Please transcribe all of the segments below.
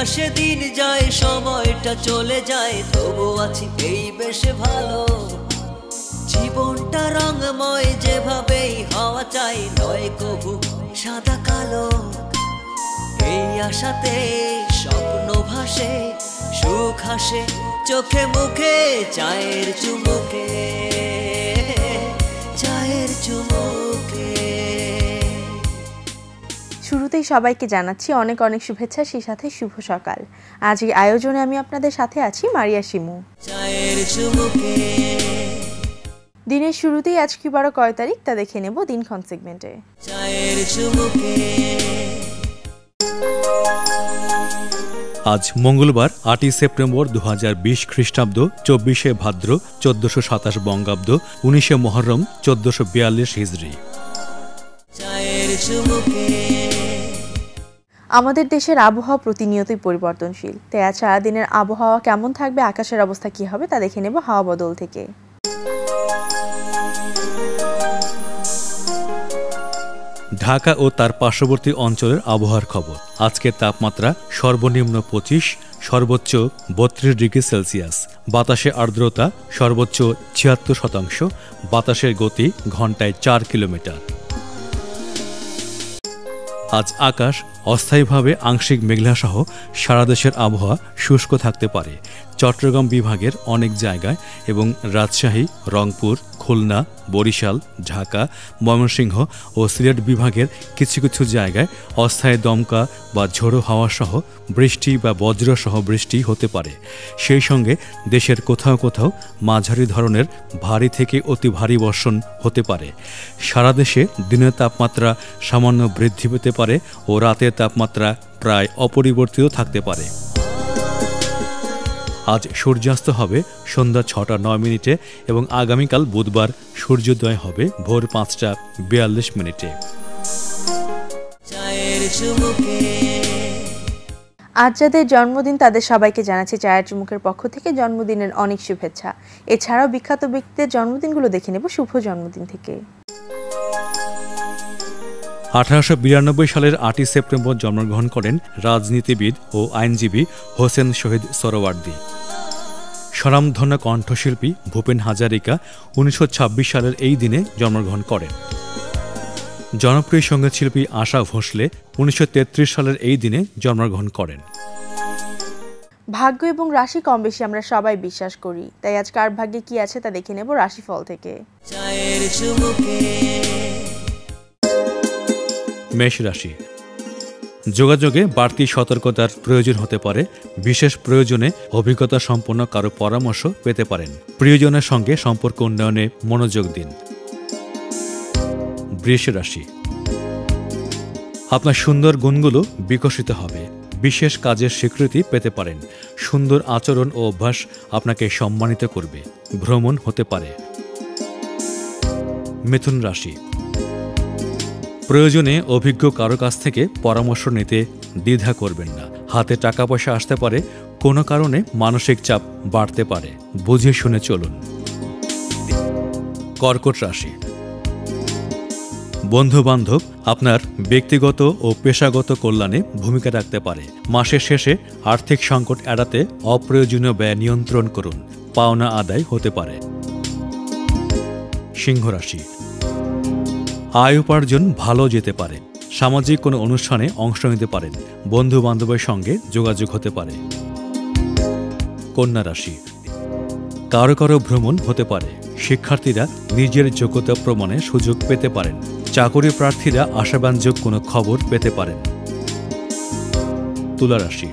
আসে দিন যায়, সময়টা চলে যায়, তবু আছি এই বেশ ভালো। জীবনটা রঙময়, যেভাবেই হওয়া চাই, নয় কবু সাদা কালো। এই আশাতে স্বপ্ন ভাসে, সুখ হাসে, চোখে মুখে, চায়ের চুমুকে চায়ের চুমুকে। শুরুতেই সবাইকে জানাচ্ছি অনেক অনেক শুভেচ্ছা সেই সাথে শুভ সকাল। আজ এই আয়োজনে আমি আপনাদের সাথে আছি মারিয়া শিমু। দিনের শুরুতেই আজ কি বারো কয় তারিখ তা দেখে নেব দিনক্ষণ সেগমেন্টে। আজ মঙ্গলবার আটই সেপ্টেম্বর দু হাজার বিশ খ্রিস্টাব্দ চব্বিশে ভাদ্র চোদ্দশো সাতাশ বঙ্গাব্দ উনিশে মহরম চোদ্দশো বিয়াল্লিশ হিজড়ি। চায়ের চুমুকে। আমাদের দেশের আবহাওয়া প্রতিনিয়তই পরিবর্তনশীল। তাই আজ সারাদিনের আবহাওয়া কেমন থাকবে, আকাশের অবস্থা কি হবে, তা দেখে নেব হাওয়া বদল থেকে। ঢাকা ও তার পার্শ্ববর্তী অঞ্চলের আবহাওয়ার খবর। আজকের তাপমাত্রা সর্বনিম্ন পঁচিশ, সর্বোচ্চ বত্রিশ ডিগ্রি সেলসিয়াস। বাতাসে আর্দ্রতা সর্বোচ্চ ছিয়াত্তর শতাংশ, বাতাসের গতি ঘন্টায় চার কিলোমিটার। আজ আকাশ অস্থায়ীভাবে আংশিক মেঘলাসহ সারাদেশের আবহাওয়া শুষ্ক থাকতে পারে। চট্টগ্রাম বিভাগের অনেক জায়গায় এবং রাজশাহী, রংপুর, খুলনা, বরিশাল, ঢাকা, ময়মনসিংহ ও সিলেট বিভাগের কিছু কিছু জায়গায় অস্থায়ী দমকা বা ঝোড়ো হাওয়া সহ বৃষ্টি বা বজ্রসহ বৃষ্টি হতে পারে। সেই সঙ্গে দেশের কোথাও কোথাও মাঝারি ধরনের ভারী থেকে অতি ভারী বর্ষণ হতে পারে। সারা দেশে দিনের তাপমাত্রা সামান্য বৃদ্ধি পেতে পারে ও রাতের তাপমাত্রা প্রায় অপরিবর্তিত থাকতে পারে। আজ সূর্যাস্ত হবে সন্ধ্যা ছটা নয় মিনিটে এবং আগামীকাল বুধবার সূর্যোদয় হবে ভোর পাঁচটা বিয়াল্লিশ মিনিটে। আজ যাদের জন্মদিন তাদের সবাইকে জানাচ্ছি চায়ের চুমুকের পক্ষ থেকে জন্মদিনের অনেক শুভেচ্ছা। এছাড়াও বিখ্যাত ব্যক্তিদের জন্মদিনগুলো দেখে নেব শুভ জন্মদিন থেকে। আঠারোশো বিরানব্বই সালের আটই সেপ্টেম্বর জন্মগ্রহণ করেন রাজনীতিবিদ ও আইনজীবী হোসেন শহীদ সরোয়ার্দি। স্বনামধন্য কণ্ঠশিল্পী ভূপেন হাজারিকা উনিশশো ছাব্বিশ সালের এই দিনে জন্মগ্রহণ করেন। জনপ্রিয় সঙ্গীতশিল্পী আশা ভোসলে উনিশশো তেত্রিশ সালের এই দিনে জন্মগ্রহণ করেন। ভাগ্য এবং রাশি কম বেশি আমরা সবাই বিশ্বাস করি। তাই আজ কার ভাগ্যে কি আছে তা দেখে নেব রাশিফল থেকে। মেষ রাশি। যোগাযোগে বাড়তি সতর্কতার প্রয়োজন হতে পারে। বিশেষ প্রয়োজনে অভিজ্ঞতা সম্পন্ন কারও পরামর্শ পেতে পারেন। প্রিয়জনের সঙ্গে সম্পর্ক উন্নয়নে মনোযোগ দিন। বৃষ রাশি। আপনার সুন্দর গুণগুলো বিকশিত হবে। বিশেষ কাজের স্বীকৃতি পেতে পারেন। সুন্দর আচরণ ও অভ্যাস আপনাকে সম্মানিত করবে। ভ্রমণ হতে পারে। মিথুন রাশি। প্রয়োজনে অভিজ্ঞ কারও কাছ থেকে পরামর্শ নিতে দ্বিধা করবেন না। হাতে টাকা পয়সা আসতে পারে, কোনো কারণে মানসিক চাপ বাড়তে পারে। বুঝে শুনে চলুন। কর্কট রাশি। বন্ধু বান্ধব আপনার ব্যক্তিগত ও পেশাগত কল্যাণে ভূমিকা রাখতে পারে। মাসের শেষে আর্থিক সংকট এড়াতে অপ্রয়োজনীয় ব্যয় নিয়ন্ত্রণ করুন। পাওনা আদায় হতে পারে। সিংহ রাশি। আয় উপার্জন ভালো যেতে পারে। সামাজিক কোনো অনুষ্ঠানে অংশ নিতে পারেন। বন্ধু বান্ধবের সঙ্গে যোগাযোগ হতে পারে। কন্যা রাশি। কারও কারও ভ্রমণ হতে পারে। শিক্ষার্থীরা নিজের যোগ্যতা প্রমাণে সুযোগ পেতে পারেন। চাকরি প্রার্থীরা আশাবাঞ্জক কোনো খবর পেতে পারেন। তুলা রাশি।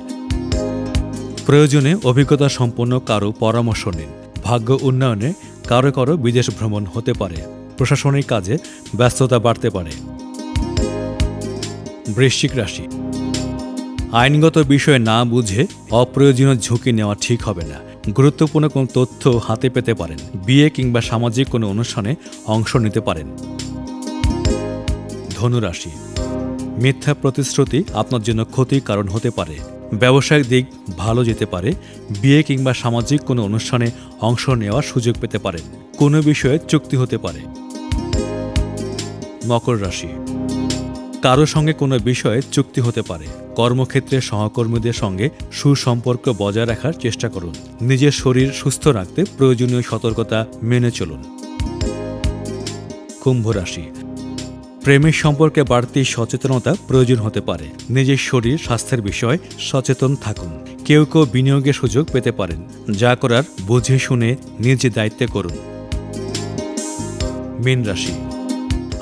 প্রয়োজনে অভিজ্ঞতা সম্পন্ন কারও পরামর্শ নিন। ভাগ্য উন্নয়নে কারও কারও বিদেশ ভ্রমণ হতে পারে। প্রশাসনিক কাজে ব্যস্ততা বাড়তে পারে। বৃশ্চিক রাশি। আইনগত বিষয়ে না বুঝে অপ্রয়োজনীয় ঝুঁকি নেওয়া ঠিক হবে না। গুরুত্বপূর্ণ কোনো তথ্য হাতে পেতে পারেন। বিয়ে কিংবা সামাজিক কোনো অনুষ্ঠানে অংশ নিতে পারেন। ধনুরাশি। মিথ্যা প্রতিশ্রুতি আপনার জন্য ক্ষতির কারণ হতে পারে। ব্যবসায়িক দিক ভালো যেতে পারে, বিয়ে কিংবা সামাজিক কোনো অনুষ্ঠানে অংশ নেওয়ার সুযোগ পেতে পারেন কোনো বিষয়ে চুক্তি হতে পারে। মকর রাশি। কারও সঙ্গে কোনো বিষয়ে চুক্তি হতে পারে। কর্মক্ষেত্রে সহকর্মীদের সঙ্গে সুসম্পর্ক বজায় রাখার চেষ্টা করুন। নিজের শরীর সুস্থ রাখতে প্রয়োজনীয় সতর্কতা মেনে চলুন। কুম্ভ রাশি। প্রেমের সম্পর্কে বাড়তি সচেতনতা প্রয়োজন হতে পারে। নিজের শরীর, স্বাস্থ্যের বিষয়ে সচেতন থাকুন। কেউ কেউ বিনিয়োগের সুযোগ পেতে পারেন। যা করার বুঝে শুনে নিজ দায়িত্বে করুন। মীন রাশি।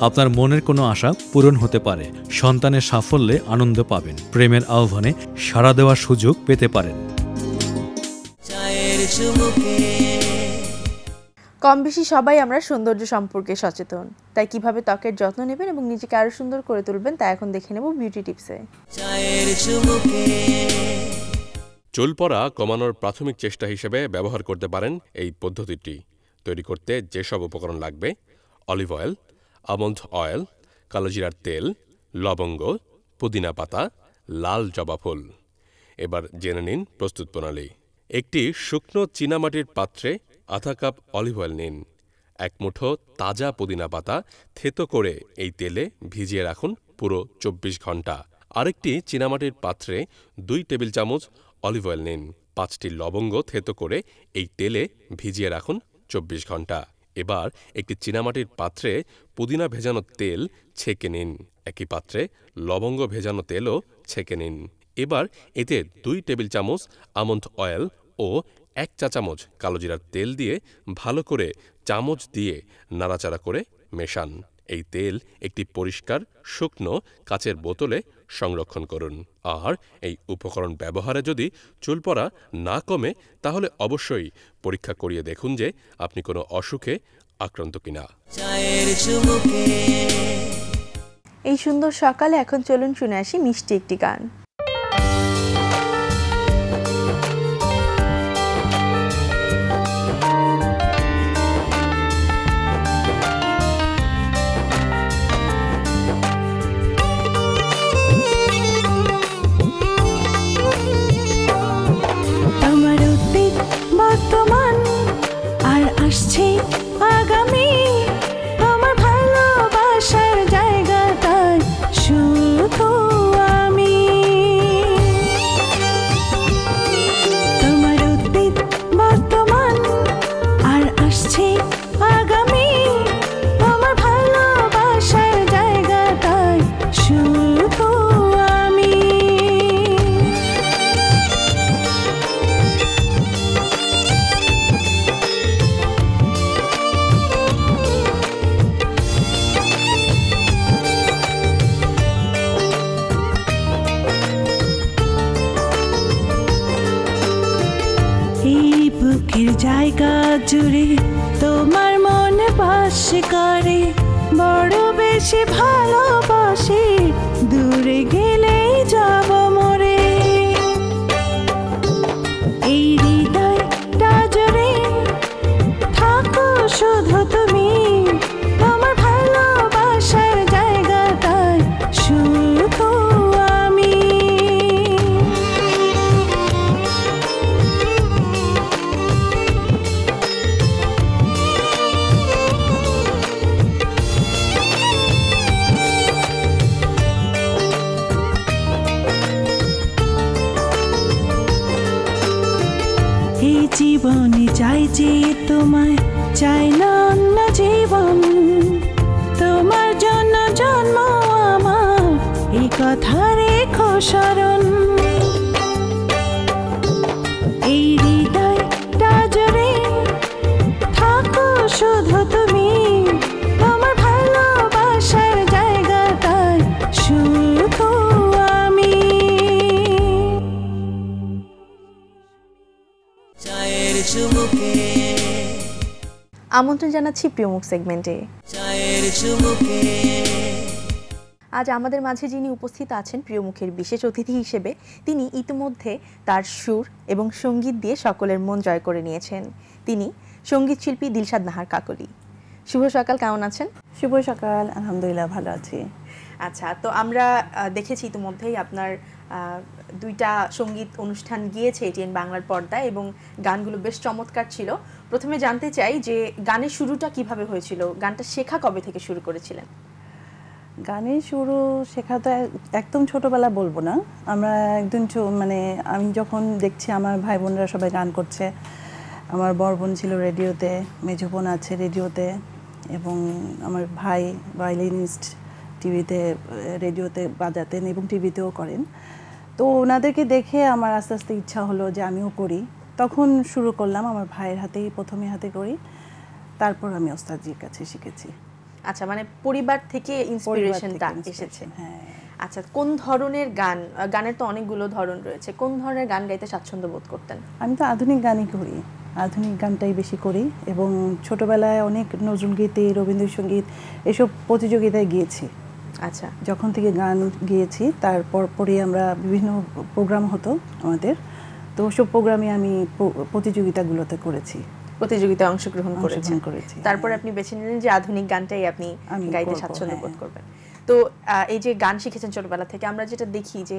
আপনার মনের কোনো আশা পূরণ হতে পারে। সন্তানের সাফল্যে আনন্দ পাবেন। প্রেমের আহ্বানে সাড়া দেওয়ার সুযোগ পেতে পারেন। কম বেশি সবাই আমরা সৌন্দর্য সম্পর্কে সচেতন। তাই কীভাবে ত্বকের যত্ন নেবেন এবং নিজেকে আরও সুন্দর করে তুলবেন তা এখন দেখে নেব বিউটি টিপসে চুল পড়া কমানোর প্রাথমিক চেষ্টা হিসেবে ব্যবহার করতে পারেন এই পদ্ধতিটি। তৈরি করতে যেসব উপকরণ লাগবে অলিভ অয়েল আমন্ড অয়েল কালোজিরার তেল, লবঙ্গ, পুদিনা পাতা, লাল জবা ফুল। এবার জেনে নিন প্রস্তুত প্রণালী। একটি শুকনো চীনামাটির পাত্রে আধা কাপ অলিভ অয়েল নিন। এক মুঠো তাজা পুদিনা পাতা থেতো করে এই তেলে ভিজিয়ে রাখুন পুরো চব্বিশ ঘণ্টা। আরেকটি চীনামাটির পাত্রে দুই টেবিল চামচ অলিভ অয়েল নিন। পাঁচটি লবঙ্গ থেতো করে এই তেলে ভিজিয়ে রাখুন চব্বিশ ঘণ্টা। এবার একটি চীনামাটির পাত্রে পুদিনা ভেজানো তেল ছেঁকে নিন। একই পাত্রে লবঙ্গ ভেজানো তেলও ছেঁকে নিন। এবার এতে দুই টেবিল চামচ আমন্ড অয়েল ও এক চা চামচ কালোজিরার তেল দিয়ে ভালো করে চামচ দিয়ে নাড়াচাড়া করে মেশান। এই তেল একটি পরিষ্কার শুকনো কাচের বোতলে সংরক্ষণ করুন। আর এই উপকরণ ব্যবহারে যদি চুল পড়া না কমে তাহলে অবশ্যই পরীক্ষা করিয়ে দেখুন যে আপনি কোনো অসুখে আক্রান্ত কিনা। এই সুন্দর সকালে এখন চলুন শুনে আসি মিষ্টি একটি গান। চাই যে তোমায়, চাই না অন্য জীবন। তোমার জন্য জন্ম আমার, এই কথা রেখো স্মরণ। আমন্ত্রণ জানাচ্ছি প্রিয়মুখ সেগমেন্টে আজ আমাদের মাঝে যিনি উপস্থিত আছেন প্রিয়মুখের বিশেষ অতিথি হিসেবে তিনি ইতিমধ্যে তার সুর এবং সংগীত দিয়ে সকলের মন জয় করে নিয়েছেন। তিনি সংগীত শিল্পী দিলশাদ নাহার কাকলি। শুভ সকাল কেমন আছেন? শুভ সকাল আলহামদুলিল্লাহ ভালো আছি। আচ্ছা তো আমরা দেখেছি ইতিমধ্যেই আপনার আহ, দুইটা সংগীত অনুষ্ঠান গিয়েছে এটিএন বাংলার পর্দায় এবং গানগুলো বেশ চমৎকার ছিল। প্রথমে জানতে চাই যে গানের শুরুটা কীভাবে হয়েছিল? গানটা শেখা কবে থেকে শুরু করেছিলেন? গানের শুরু শেখা তো এক- একদম ছোটবেলা বলব না। আমরা একদম মানে আমি যখন দেখছি আমার ভাই বোনরা সবাই গান করছে, আমার বড় বোন ছিল রেডিওতে মেজো বোন আছে রেডিওতে, এবং আমার ভাই ভায়োলিনিস্ট টিভিতে রেডিওতে বাজাতেন এবং টিভিতেও করেন। তো ওনাদেরকে দেখে আমার আস্তে আস্তে ইচ্ছা হলো যে আমিও করি। তখন শুরু করলাম আমার ভাইয়ের হাতেই প্রথমে হাতে করি। তারপর আমি ওস্তাদজির কাছে শিখেছি। আচ্ছা মানে পরিবার থেকে ইন্সপিরেশনটা এসেছে। হ্যাঁ। আচ্ছা কোন ধরনের গান গানের তো অনেকগুলো ধরন রয়েছে কোন ধরনের গান গাইতে স্বাচ্ছন্দ্য বোধ করতেন? আমি তো আধুনিক গানই করি। আধুনিক গানটাই বেশি করি এবং ছোটবেলায় অনেক নজরুল গীতি রবীন্দ্রসঙ্গীত এসব প্রতিযোগিতায় গিয়েছি। আচ্ছা। যখন থেকে গান গিয়েছি তারপর পরে আমরা বিভিন্ন প্রোগ্রাম হতো আমাদের। তো ওসব প্রোগ্রামে আমি প্রতিযোগিতাগুলোতে করেছি। প্রতিযোগিতায় অংশগ্রহণ করেছেন। করেছি, তারপর হ্যাঁ। আপনি বেছে নিলেন যে আধুনিক গানটাই আপনি গাইতে স্বাচ্ছন্দ্য বোধ হ্যাঁ। করবেন। তো এই যে গান শিখেছেন ছোটবেলা থেকে আমরা যেটা দেখি যে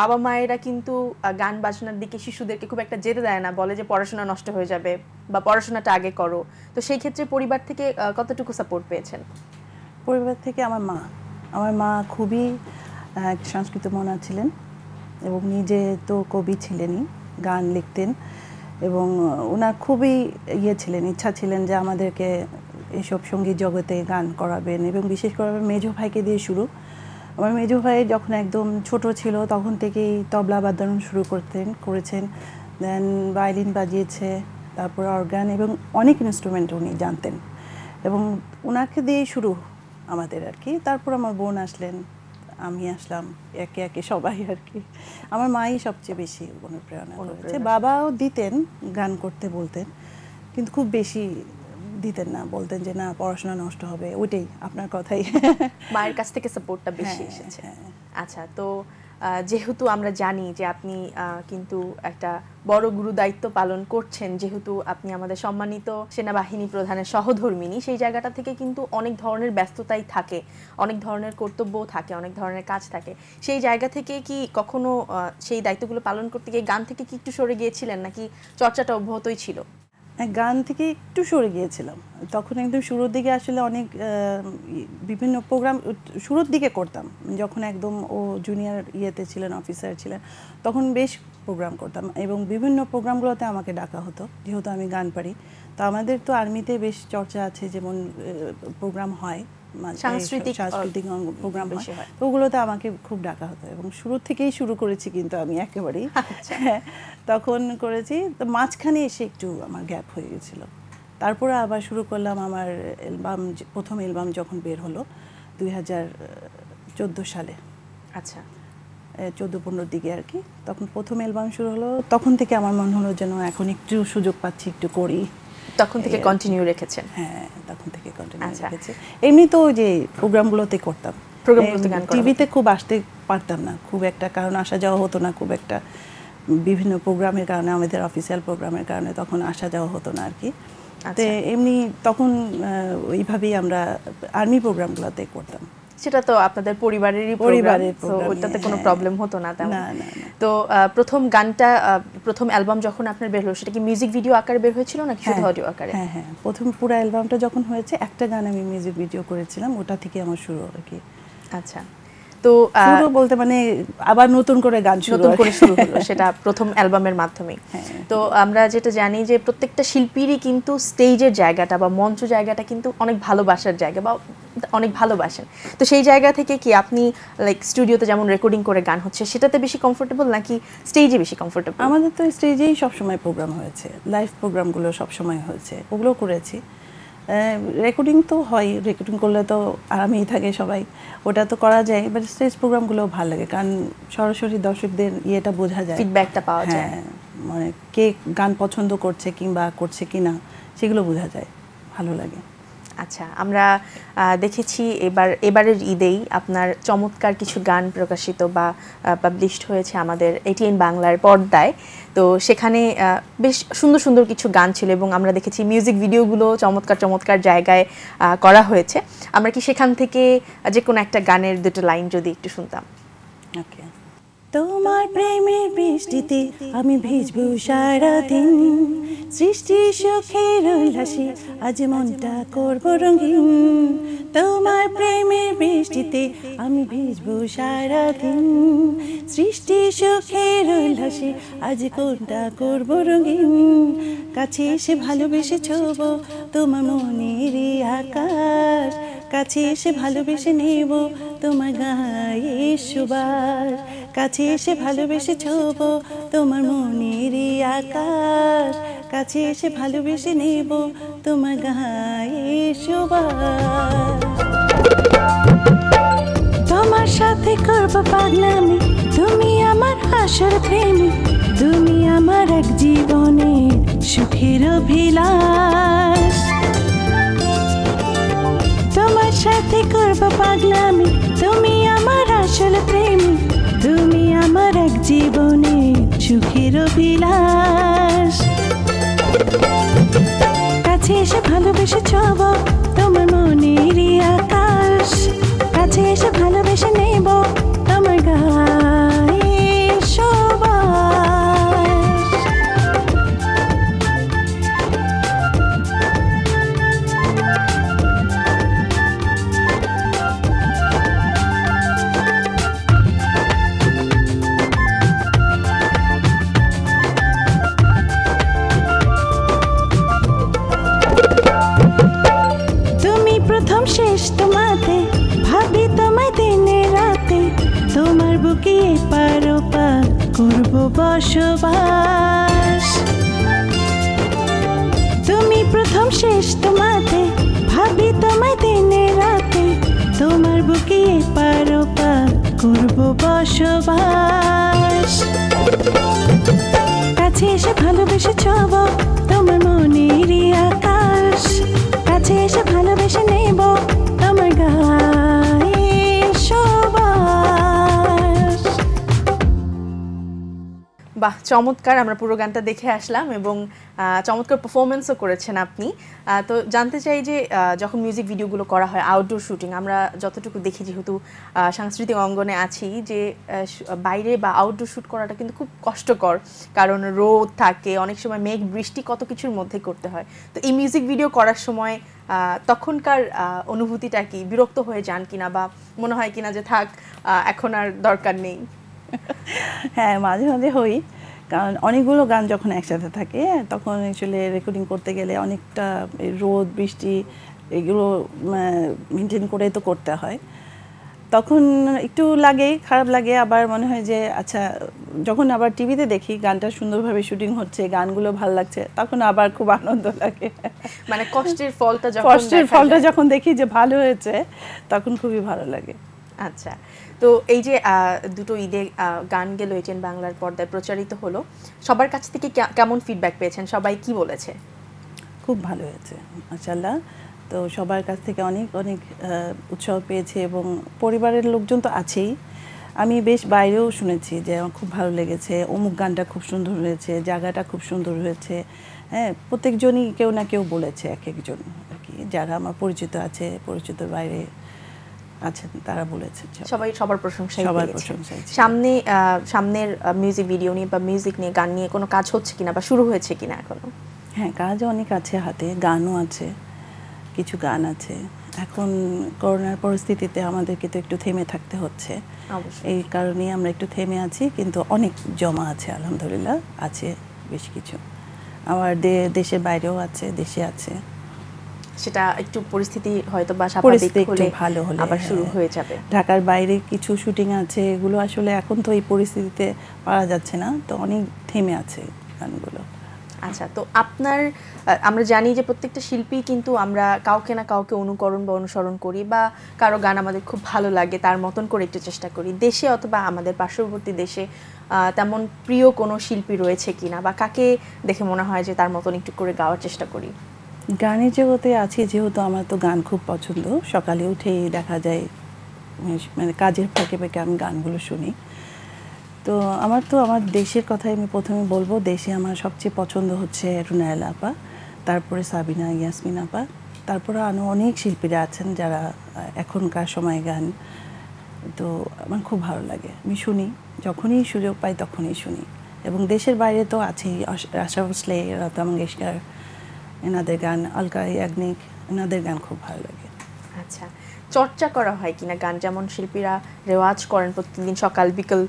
বাবা মায়েরা কিন্তু গান বাজনার দিকে শিশুদেরকে খুব একটা যেতে দেয় না বলে যে পড়াশোনা নষ্ট হয়ে যাবে বা পড়াশোনাটা আগে করো। তো সেই ক্ষেত্রে পরিবার থেকে কতটুকু সাপোর্ট পেয়েছেন? পরিবার থেকে আমার মা। আমার মা খুবই সংস্কৃত মনা ছিলেন এবং নিজে তো কবি ছিলেনই। গান লিখতেন এবং ওনার খুবই ইয়ে ছিলেন, ইচ্ছা ছিলেন যে আমাদেরকে এসব সংগীত জগতে গান করাবেন এবং বিশেষ করে আমার মেজো ভাইকে দিয়ে শুরু। আমার মেজো ভাই যখন একদম ছোট ছিল তখন থেকেই তবলা বাদন শুরু করতেন, করেছেন। দেন ভায়োলিন বাজিয়েছে, তারপর অর্গান এবং অনেক ইনস্ট্রুমেন্ট উনি জানতেন। এবং ওনাকে দিয়েই শুরু আমাদের আর কি। তারপর আমার বোন আসলেন। আমি আসলাম একে একে সবাই আর কি। আমার মাই সবচেয়ে বেশি অনুপ্রেরণা করেছে। বাবাও দিতেন গান করতে বলতেন কিন্তু খুব বেশি দিতেন না। বলতেন যে না পড়াশোনা নষ্ট হবে। ওইটাই আপনার কথাই। মায়ের কাছ থেকে সাপোর্টটা বেশি হ্যাঁ, এসেছে। হ্যাঁ। আচ্ছা তো যেহেতু আমরা জানি যে আপনি কিন্তু একটা বড় গুরু দায়িত্ব পালন করছেন, যেহেতু আপনি আমাদের সম্মানিত সেনাবাহিনী প্রধানের সহধর্মিনী সেই জায়গাটা থেকে কিন্তু অনেক ধরনের ব্যস্ততাই থাকে, অনেক ধরনের কর্তব্য থাকে, অনেক ধরনের কাজ থাকে। সেই জায়গা থেকে কি কখনো সেই দায়িত্বগুলো পালন করতে গিয়ে গান থেকে কি একটু সরে গিয়েছিলেন, নাকি চর্চাটা অব্যাহতই ছিল? গান থেকে একটু সরে গিয়েছিলাম। তখন একদম শুরুর দিকে আসলে অনেক বিভিন্ন প্রোগ্রাম শুরুর দিকে করতাম। যখন একদম ও জুনিয়র ইয়েতে ছিলেন অফিসার ছিলেন তখন বেশ প্রোগ্রাম করতাম এবং বিভিন্ন প্রোগ্রামগুলোতে আমাকে ডাকা হতো যেহেতু আমি গান পারি। তো আমাদের তো আর্মিতে বেশ চর্চা আছে যেমন প্রোগ্রাম হয় মাঝে সাংস্কৃতিক, সাংস্কৃতিক প্রোগ্রাম বেশি হয়। হয়। তো ওগুলোতে আমাকে খুব ডাকা হতো এবং শুরু থেকেই শুরু করেছি কিন্তু আমি একেবারেই। আচ্ছা। হ্যাঁ, তখন করেছি। তো মাঝখানে এসে একটু আমার গ্যাপ হয়ে গেছিল। তারপরে আবার শুরু করলাম আমার অ্যালবাম প্রথম অ্যালবাম যখন বের হলো দুই হাজার চোদ্দ সালে। আচ্ছা। চোদ্দ পনেরোর দিকে আর কি। তখন প্রথম অ্যালবাম শুরু হলো। তখন থেকে আমার মনে হলো যেন এখন একটু সুযোগ পাচ্ছি একটু করি। তখন থেকে কন্টিনিউ রেখেছেন? হ্যাঁ তখন থেকে কন্টিনিউ আচ্ছা। রেখেছি। এমনি তো যে প্রোগ্রামগুলোতে করতাম। টিভিতে খুব আসতে পারতাম না। খুব একটা কারণ আসা যাওয়া হতো না খুব একটা বিভিন্ন প্রোগ্রামের কারণে আমাদের অফিসিয়াল প্রোগ্রামের কারণে তখন আসা যাওয়া হতো না আর কি তো আচ্ছা। এমনি তখন ওইভাবেই আমরা আর্মি প্রোগ্রামগুলোতে করতাম। সেটা তো আপনাদের পরিবারেরই পরিবারের তো ওইটাতে কোনো হ্যাঁ। প্রবলেম হতো না তেমন। তো প্রথম গানটা প্রথম অ্যালবাম যখন আপনার বের হলো সেটা কি মিউজিক ভিডিও আকারে বের হয়েছিল নাকি শুধু হ্যাঁ, অডিও আকারে? হ্যাঁ হ্যাঁ। প্রথম পুরো অ্যালবামটা যখন হয়েছে একটা গান আমি মিউজিক ভিডিও করেছিলাম ওটা থেকে আমার শুরু আর কি। আচ্ছা। তো শুরু বলতে মানে আবার নতুন করে গান শুরু নতুন করে শুরু হলো সেটা প্রথম অ্যালবামের মাধ্যমে হ্যাঁ। তো আমরা যেটা জানি যে প্রত্যেকটা শিল্পীরই কিন্তু স্টেজের জায়গাটা বা মঞ্চ জায়গাটা কিন্তু অনেক ভালোবাসার জায়গা বা অনেক ভালোবাসেন। তো সেই জায়গা থেকে কি আপনি লাইক স্টুডিওতে যেমন রেকর্ডিং করে গান হচ্ছে সেটাতে বেশি কমফোর্টেবল নাকি স্টেজে বেশি কমফোর্টেবল আমাদের তো স্টেজেই সবসময় প্রোগ্রাম হয়েছে। লাইভ প্রোগ্রামগুলো সবসময় হয়েছে। ওগুলো করেছি। রেকর্ডিং তো হয় রেকর্ডিং করলে তো আরামেই থাকে সবাই। ওটা তো করা যায় বাট স্টেজ প্রোগ্রামগুলো ভালো লাগে কারণ সরাসরি দর্শকদের ইয়েটা বোঝা যায়। ফিডব্যাকটা পাওয়া যায়। হ্যাঁ মানে কে গান পছন্দ করছে কিংবা করছে কিনা সেগুলো বোঝা যায় ভালো লাগে। আচ্ছা আমরা দেখেছি এবার এবারের ঈদেই আপনার চমৎকার কিছু গান প্রকাশিত বা পাবলিশড হয়েছে আমাদের এটিএন বাংলার পর্দায়। তো সেখানে বেশ সুন্দর সুন্দর কিছু গান ছিল এবং আমরা দেখেছি মিউজিক ভিডিওগুলো চমৎকার চমৎকার জায়গায় করা হয়েছে। আমরা কি সেখান থেকে যে কোনো একটা গানের দুটো লাইন যদি একটু শুনতাম। ওকে তোমার প্রেমের বৃষ্টিতে আমি ভিজবো সারাদিন। সৃষ্টি সুখের উল্লাসে আজ মনটা করব রঙিন। তোমার প্রেমের বৃষ্টিতে আমি ভিজবো সারাদিন। সৃষ্টি সুখের উল্লাসে আজ কোনটা করব রঙিন? কাছে এসে ভালোবেসে ছোব তোমার মনের আকাশ কাছে এসে ভালোবেসে নেব তোমার গায়ে সুবার কাছে এসে ভালোবেসে ছোব তোমার মনের আকাশ। কাছে এসে ভালোবেসে নেব তোমার গায়ে তোমার সাথে করব পাগলামি। তুমি আমার হাসর প্রেমী তুমি আমার এক জীবনের সুখের অভিলাষ। তোমার সাথে করব পাগলামি। তুমি আমার আসল প্রেমী। জীবনের সুখের বিলাস কাছে এসে ভালোবেসে ছব শেষ তোমাতে, ভাবি তোমায় দিনে রাতে। তোমার বুকে পার ওপার করব বসবাস। তুমি প্রথম শেষ তোমাতে, ভাবি তোমায় দিনে রাতে। তোমার বুকে পার ওপার করব বসবাস। কাছে এসে ভালোবেসে ছব বাহ, চমৎকার, আমরা পুরো গানটা দেখে আসলাম এবং চমৎকার পারফরমেন্সও করেছেন আপনি। তো জানতে চাই যে যখন মিউজিক ভিডিওগুলো করা হয় আউটডোর শুটিং আমরা যতটুকু দেখি যেহেতু সাংস্কৃতিক অঙ্গনে আছি যে বাইরে বা আউটডোর শুট করাটা কিন্তু খুব কষ্টকর। কারণ রোদ থাকে, অনেক সময় মেঘ, বৃষ্টি, কত কিছুর মধ্যে করতে হয়। তো এই মিউজিক ভিডিও করার সময় তখনকার অনুভূতিটা কি? বিরক্ত হয়ে যান কিনা বা মনে হয় কিনা যে, থাক এখন আর দরকার নেই হ্যাঁ মাঝে মাঝে হই। কারণ অনেকগুলো গান যখন একসাথে থাকে তখন আসলে রেকর্ডিং করতে গেলে অনেকটা রোদ বৃষ্টি এগুলো মেনটেন করে তো করতে হয়। তখন একটু লাগে খারাপ লাগে আবার মনে হয় যে আচ্ছা যখন আবার টিভিতে দেখি গানটা সুন্দরভাবে শুটিং হচ্ছে গানগুলো ভালো লাগছে তখন আবার খুব আনন্দ লাগে। মানে কষ্টের ফলটা যখন কষ্টের ফলটা যখন দেখি যে ভালো হয়েছে তখন খুবই ভালো লাগে। আচ্ছা। তো এই যে দুটো ঈদে গান গেল এটেন বাংলার পর্দায়, প্রচারিত হলো, সবার কাছ থেকে কেমন ফিডব্যাক পেয়েছেন? সবাই কি বলেছে? খুব ভালো হয়েছে মাশাল্লাহ তো সবার কাছ থেকে অনেক অনেক উৎসাহ পেয়েছে এবং পরিবারের লোকজন তো আছেই। আমি বেশ বাইরেও শুনেছি যে আমার খুব ভালো লেগেছে, অমুক গানটা খুব সুন্দর হয়েছে, জায়গাটা খুব সুন্দর হয়েছে। হ্যাঁ প্রত্যেকজনই কেউ না কেউ বলেছে এক একজন আর কি। যারা আমার পরিচিত আছে, পরিচিত বাইরে আছেন তারা বলেছেন সবাই। সবার প্রশংসাই সবার। প্রশংসাই সামনে সামনের মিউজিক ভিডিও নিয়ে বা মিউজিক নিয়ে গান নিয়ে কোনো কাজ হচ্ছে কিনা বা শুরু হয়েছে কিনা এখনও? হ্যাঁ কাজ অনেক আছে হাতে গানও আছে কিছু গান আছে। এখন করোনার পরিস্থিতিতে আমাদেরকে তো একটু থেমে থাকতে হচ্ছে। এই কারণেই আমরা একটু থেমে আছি কিন্তু অনেক জমা আছে আলহামদুলিল্লাহ আছে বেশ কিছু। আমার দেশের বাইরেও আছে দেশে আছে। সেটা একটু পরিস্থিতি হয়তো বা স্বাভাবিক হলে ভালো হলে আবার শুরু হ্যাঁ। হয়ে যাবে। ঢাকার বাইরে কিছু শুটিং আছে এগুলো আসলে এখন তো এই পরিস্থিতিতে পারা যাচ্ছে না তো অনেক থেমে আছে গানগুলো। আচ্ছা তো আপনার আমরা জানি যে প্রত্যেকটা শিল্পী কিন্তু আমরা কাউকে না কাউকে অনুকরণ বা অনুসরণ করি বা কারও গান আমাদের খুব ভালো লাগে তার মতন করে একটু চেষ্টা করি। দেশে অথবা আমাদের পার্শ্ববর্তী দেশে তেমন প্রিয় কোনো শিল্পী রয়েছে কিনা বা কাকে দেখে মনে হয় যে তার মতন একটু করে গাওয়ার চেষ্টা করি? গানের জগতে আছি, যেহেতু আমার তো গান খুব পছন্দ। সকালে উঠেই দেখা যায় মানে কাজের ফাঁকে ফাঁকে আমি গানগুলো শুনি। তো আমার তো, আমার দেশের কথাই আমি প্রথমে বলব, দেশে আমার সবচেয়ে পছন্দ হচ্ছে রুনায়েল আপা, তারপরে সাবিনা, ইয়াসমিন আপা, তারপরে আরও অনেক শিল্পীরা আছেন যারা এখনকার সময় গান, তো আমার খুব ভালো লাগে। আমি শুনি, যখনই সুযোগ পাই তখনই শুনি। এবং দেশের বাইরে তো আছেই আশা ভোসলে লতা মঙ্গেশকর এনাদের গান আলকা ইয়াগনিক এনাদের গান খুব ভালো লাগে। আচ্ছা চর্চা করা হয় কিনা গান? যেমন শিল্পীরা রেওয়াজ করেন প্রতিদিন সকাল বিকেল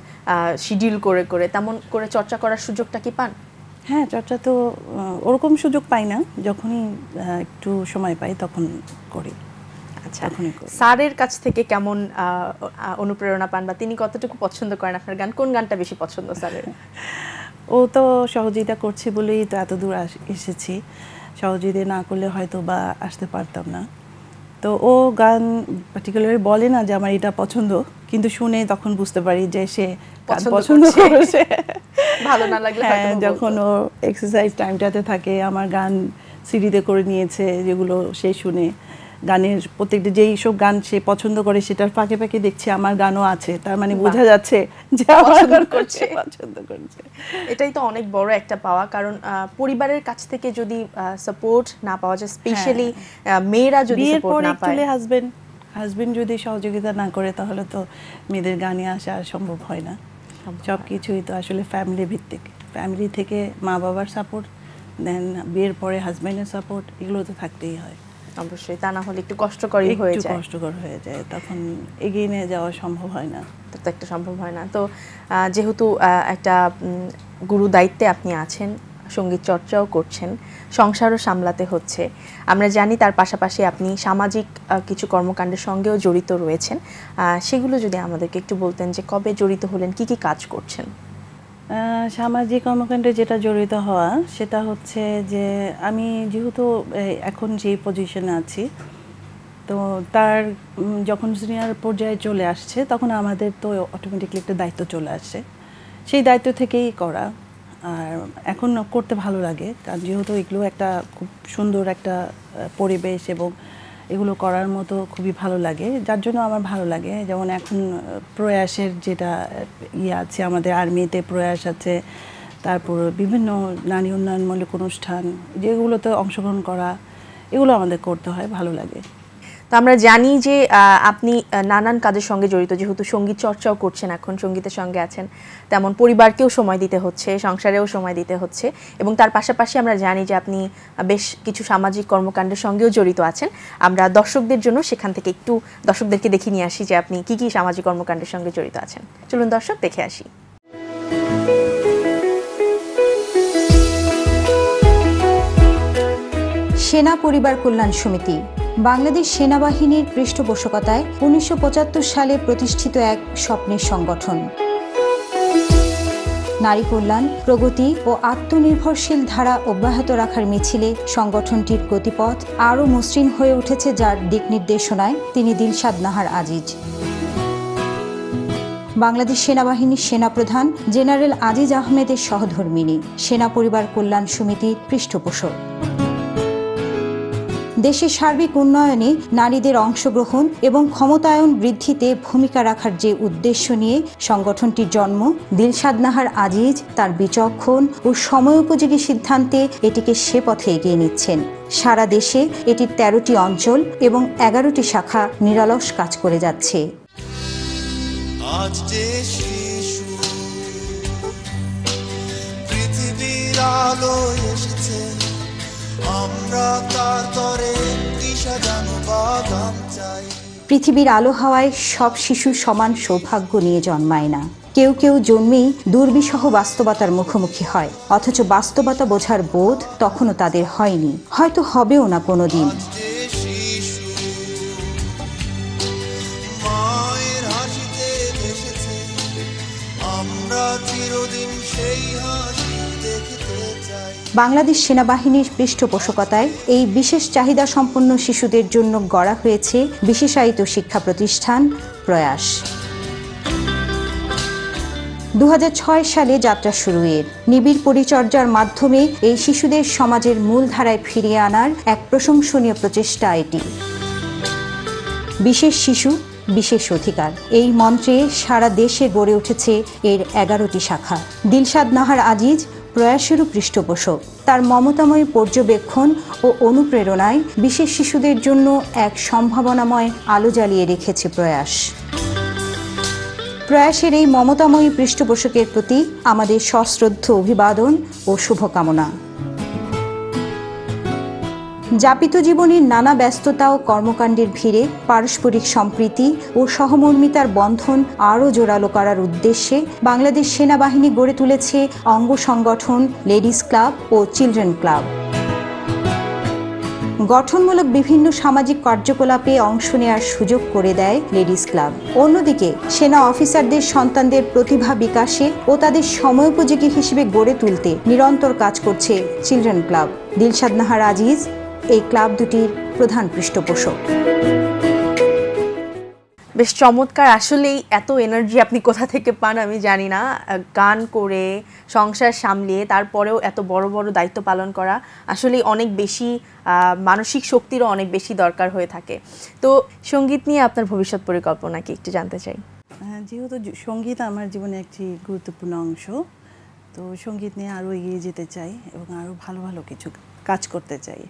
শিডিউল করে করে তেমন করে চর্চা করার সুযোগটা কি পান? হ্যাঁ চর্চা তো ওরকম সুযোগ পাই না। যখনই একটু সময় পাই তখন করি। আচ্ছা স্যারের কাছ থেকে কেমন অনুপ্রেরণা পান বা তিনি কতটুকু পছন্দ করেন আপনার গান? কোন গানটা বেশি পছন্দ স্যারের? ও তো সহযোগিতা করছে বলেই তো এত দূর এসেছি। সহযোগিতা না করলে হয়তো বা আসতে পারতাম না। তো ও গান পার্টিকুলারলি বলে না যে আমার এটা পছন্দ কিন্তু শুনে তখন বুঝতে পারি যে সে গান পছন্দ পছন্দ করেছে। ভালো না লাগলে হ্যাঁ যখন ও এক্সারসাইজ টাইমটাতে থাকে আমার গান সিডিতে করে নিয়েছে যেগুলো সে শুনে। গানের প্রত্যেকটা যেই সব গান সে পছন্দ করে সেটার ফাঁকে ফাঁকে দেখছি আমার গানও আছে। তার মানে বোঝা যাচ্ছে যে আমার গান করছে। পছন্দ করছে। এটাই তো অনেক বড় একটা পাওয়া। কারণ পরিবারের কাছ থেকে যদি সাপোর্ট না পাওয়া যায় স্পেশালি মেয়েরা যদি সাপোর্ট না পায়। হাজবেন্ড হাজবেন্ড যদি সহযোগিতা না করে তাহলে তো মেয়েদের গানে আসা সম্ভব হয় না। সব কিছুই তো আসলে ফ্যামিলি ভিত্তিক। ফ্যামিলি থেকে মা বাবার সাপোর্ট দেন বিয়ের পরে হাজবেন্ডের সাপোর্ট এগুলো তো থাকতেই হয়। অবশ্যই তা না হলে একটু কষ্টকরই হয়ে যায়। কষ্টকর হয়ে যায় তখন এগিয়ে নিয়ে যাওয়া সম্ভব হয় না। তো একটা সম্ভব হয় না। তো যেহেতু একটা গুরু দায়িত্বে আপনি আছেন সংগীত চর্চাও করছেন সংসারও সামলাতে হচ্ছে আমরা জানি তার পাশাপাশি আপনি সামাজিক কিছু কর্মকাণ্ডের সঙ্গেও জড়িত রয়েছেন আহ, সেগুলো যদি আমাদেরকে একটু বলতেন যে কবে জড়িত হলেন কি কি কাজ করছেন? সামাজিক কর্মকাণ্ডে যেটা জড়িত হওয়া, সেটা হচ্ছে যে আমি যেহেতু এখন যে পজিশনে আছি, তো তার যখন সিনিয়র পর্যায়ে চলে আসছে, তখন আমাদের তো অটোমেটিকলি একটা দায়িত্ব চলে আসছে সেই দায়িত্ব থেকেই করা। আর এখন করতে ভালো লাগে, কারণ যেহেতু এগুলো একটা খুব সুন্দর একটা পরিবেশ এবং এগুলো করার মতো খুবই ভালো লাগে। যার জন্য আমার ভালো লাগে। যেমন এখন প্রয়াসের যেটা ইয়ে আছে, আমাদের আর্মিতে প্রয়াস আছে। তারপর বিভিন্ন নারী উন্নয়নমূলক অনুষ্ঠান, যেগুলোতে অংশগ্রহণ করা, এগুলো আমাদের করতে হয়, ভালো লাগে। তো আমরা জানি যে আপনি নানান কাজের সঙ্গে জড়িত। যেহেতু সংগীত চর্চাও করছেন এখন, সঙ্গীতের সঙ্গে আছেন, তেমন পরিবারকেও সময় দিতে হচ্ছে, সংসারেও সময় দিতে হচ্ছে এবং তার পাশাপাশি আমরা জানি যে, আপনি বেশ কিছু সামাজিক কর্মকাণ্ডের সঙ্গেও জড়িত আছেন। আমরা দর্শকদের জন্য সেখান থেকে একটু দর্শকদেরকে দেখে নিয়ে আসি যে, আপনি কি কি সামাজিক কর্মকাণ্ডের সঙ্গে জড়িত আছেন। চলুন দর্শক, দেখে আসি। সেনা পরিবার কল্যাণ সমিতি বাংলাদেশ সেনাবাহিনীর পৃষ্ঠপোষকতায় উনিশশো পঁচাত্তর সালে প্রতিষ্ঠিত এক স্বপ্নের সংগঠন। নারী কল্যাণ, প্রগতি ও আত্মনির্ভরশীল ধারা অব্যাহত রাখার মিছিলে সংগঠনটির গতিপথ আরও মসৃণ হয়ে উঠেছে যার দিক নির্দেশনায় তিনি দিলশাদ নাহার আজিজ। বাংলাদেশ সেনাবাহিনীর সেনাপ্রধান জেনারেল আজিজ আহমেদের সহধর্মিনী সেনা পরিবার কল্যাণ সমিতির পৃষ্ঠপোষক। দেশের সার্বিক উন্নয়নে নারীদের অংশগ্রহণ এবং ক্ষমতায়ন বৃদ্ধিতে ভূমিকা রাখার যে উদ্দেশ্য নিয়ে সংগঠনটির জন্ম, দিলশাদ নাহার আজিজ তার বিচক্ষণ ও সময়োপযোগী সিদ্ধান্তে এটিকে সে পথে এগিয়ে নিচ্ছেন। সারা দেশে এটির তেরোটি অঞ্চল এবং এগারোটি শাখা নিরলস কাজ করে যাচ্ছে। আলো এসেছে পৃথিবীর আলো হাওয়ায় সব শিশু সমান সৌভাগ্য নিয়ে জন্মায় না। কেউ কেউ জন্মেই দুর্বিষহ বাস্তবতার মুখোমুখি হয়। অথচ বাস্তবতা বোঝার বোধ তখনও তাদের হয়নি। হয়তো হবেও না কোনোদিন। বাংলাদেশ সেনাবাহিনীর পৃষ্ঠপোষকতায় এই বিশেষ চাহিদা সম্পন্ন শিশুদের জন্য গড়া হয়েছে বিশেষায়িত শিক্ষা প্রতিষ্ঠান প্রয়াস। দু হাজার ছয় সালে যাত্রা শুরু এর। নিবিড় পরিচর্যার মাধ্যমে এই শিশুদের সমাজের মূলধারায় ফিরিয়ে আনার এক প্রশংসনীয় প্রচেষ্টা এটি। বিশেষ শিশু, বিশেষ অধিকার, এই মন্ত্রে সারা দেশে গড়ে উঠেছে এর এগারোটি শাখা। দিলশাদ নাহার আজিজ প্রয়াসেরও পৃষ্ঠপোষক। তার মমতাময় পর্যবেক্ষণ ও অনুপ্রেরণায় বিশেষ শিশুদের জন্য এক সম্ভাবনাময় আলো জ্বালিয়ে রেখেছে প্রয়াস। প্রয়াসের এই মমতাময়ী পৃষ্ঠপোষকের প্রতি আমাদের সশ্রদ্ধ অভিবাদন ও শুভকামনা। যাপিত জীবনের নানা ব্যস্ততা ও কর্মকাণ্ডের ভিড়ে পারস্পরিক সম্প্রীতি ও সহমর্মিতার বন্ধন আরও জোরালো করার উদ্দেশ্যে বাংলাদেশ সেনাবাহিনী গড়ে তুলেছে অঙ্গ সংগঠন, লেডিস ক্লাব ও চিলড্রেন ক্লাব। গঠনমূলক বিভিন্ন সামাজিক কার্যকলাপে অংশ নেওয়ার সুযোগ করে দেয় লেডিস ক্লাব। অন্যদিকে, সেনা অফিসারদের সন্তানদের প্রতিভা বিকাশে ও তাদের সময়োপযোগী হিসেবে গড়ে তুলতে নিরন্তর কাজ করছে চিলড্রেন ক্লাব। দিলশাদ নাহার আজিজ এই ক্লাব দুটির প্রধান পৃষ্ঠপোষক। বেশ চমৎকার। আসলেই এত এনার্জি আপনি কোথা থেকে পান আমি জানি না। গান করে, সংসার সামলিয়ে, তারপরেও এত বড় বড় দায়িত্ব পালন করা আসলেই অনেক বেশি মানসিক শক্তিরও অনেক বেশি দরকার হয়ে থাকে। তো সংগীত নিয়ে আপনার ভবিষ্যৎ পরিকল্পনা কি একটু জানতে চাই? যেহেতু সংগীত আমার জীবনে একটি গুরুত্বপূর্ণ অংশ, তো সংগীত নিয়ে আরও এগিয়ে যেতে চাই এবং আরও ভালো ভালো কিছু কাজ করতে চাই।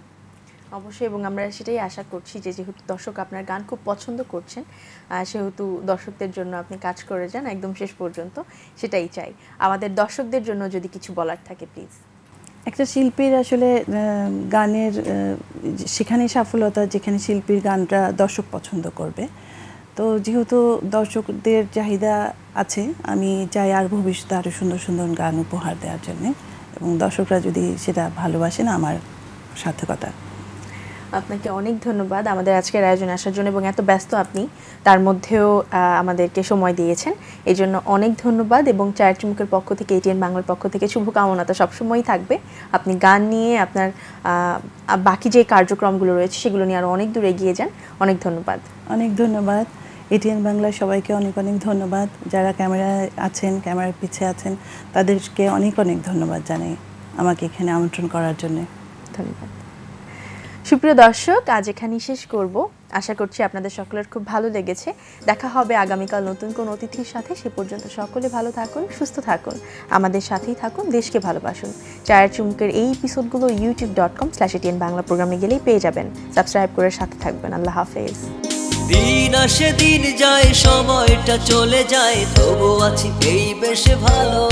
অবশ্যই, এবং আমরা সেটাই আশা করছি যে যেহেতু দর্শক আপনার গান খুব পছন্দ করছেন সেহেতু দর্শকদের জন্য আপনি কাজ করে যান একদম শেষ পর্যন্ত, সেটাই চাই। আমাদের দর্শকদের জন্য যদি কিছু বলার থাকে প্লিজ একটা শিল্পীর আসলে গানের সেখানে সাফলতা যেখানে শিল্পীর গানটা দর্শক পছন্দ করবে। তো যেহেতু দর্শকদের চাহিদা আছে, আমি চাই আর ভবিষ্যতে আরও সুন্দর সুন্দর গান উপহার দেওয়ার জন্য, এবং দর্শকরা যদি সেটা ভালোবাসেন, আমার সার্থকতা। আপনাকে অনেক ধন্যবাদ আমাদের আজকের আয়োজনে আসার জন্য এবং এত ব্যস্ত আপনি। তার মধ্যেও আমাদেরকে সময় দিয়েছেন। এই জন্য অনেক ধন্যবাদ এবং চায়ের চুমুকের পক্ষ থেকে এটিএন বাংলার পক্ষ থেকে শুভকামনা তো সবসময়ই থাকবে। আপনি গান নিয়ে আপনার বাকি যে কার্যক্রমগুলো রয়েছে সেগুলো নিয়ে আরও অনেক দূর এগিয়ে যান। অনেক ধন্যবাদ। অনেক ধন্যবাদ। এটিএন বাংলার সবাইকে অনেক অনেক ধন্যবাদ। যারা ক্যামেরায় আছেন ক্যামেরার পিছে আছেন তাদেরকে অনেক অনেক ধন্যবাদ জানাই আমাকে এখানে আমন্ত্রণ করার জন্য। ধন্যবাদ। সুপ্রিয় দর্শক, আজ এখানেই শেষ করব। আশা করছি আপনাদের সকলের খুব ভালো লেগেছে। দেখা হবে আগামীকাল নতুন কোন অতিথির সাথে। সে পর্যন্ত সকলে ভালো থাকুন, সুস্থ থাকুন, আমাদের সাথেই থাকুন, দেশকে ভালোবাসুন। চায়ের চুমুকের এই এপিসোডগুলো YouTube dot com slash ATN Bangla প্রোগ্রামে গেলেই পেয়ে যাবেন। সাবস্ক্রাইব করে সাথে থাকবেন। আল্লাহ হাফেজ। দিন আসে দিন যায়, সময়টা চলে যায়, তবু আছি এই বেশ ভালো।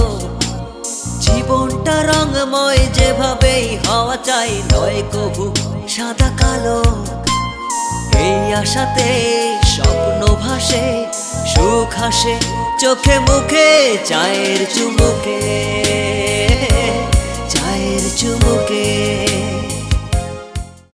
জীবনটা রঙময় যেভাবেই হওয়া চাই, নয় কবু সাদা কালো এই আশাতে স্বপ্ন ভাসে সুখ হাসে চোখে মুখে চায়ের চুমুকে চায়ের চুমুকে।